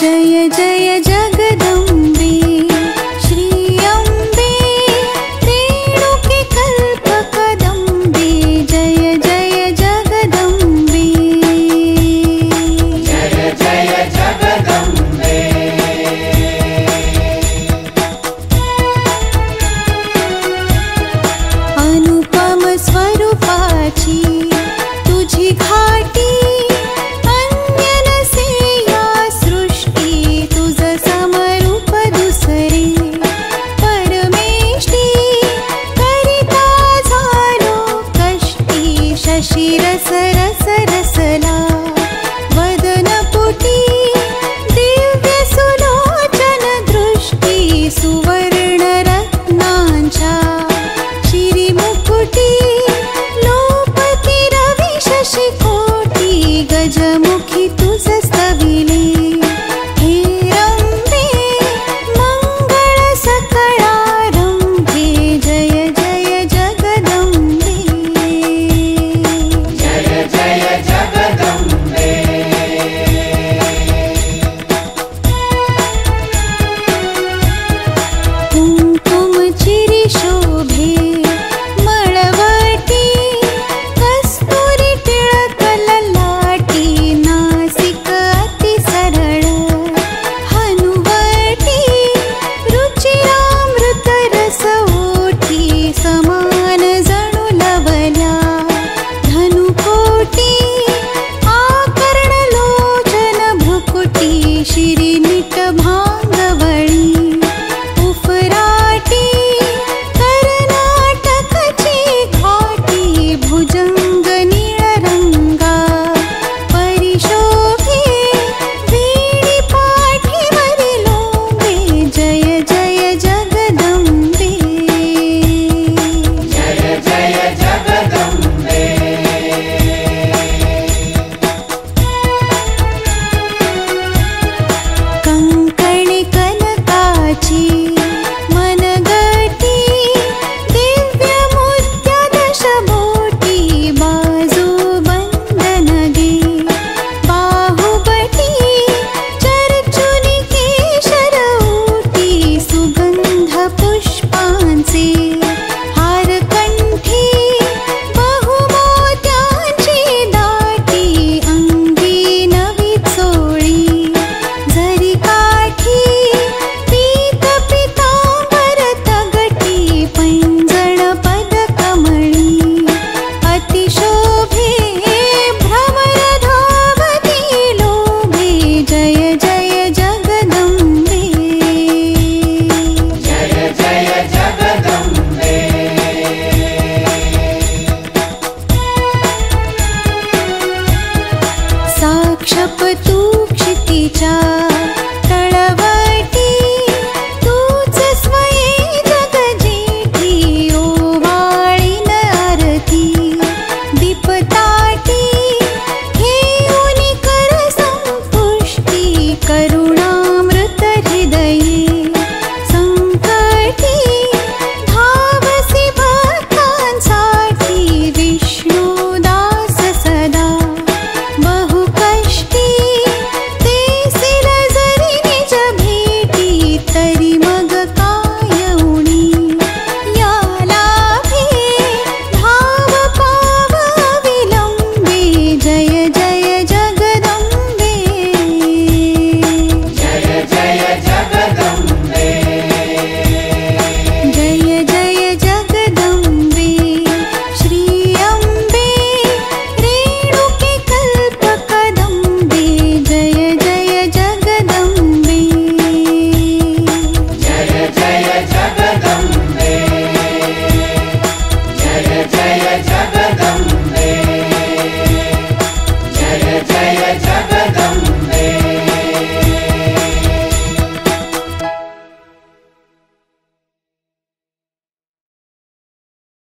जय जय जगद 不打。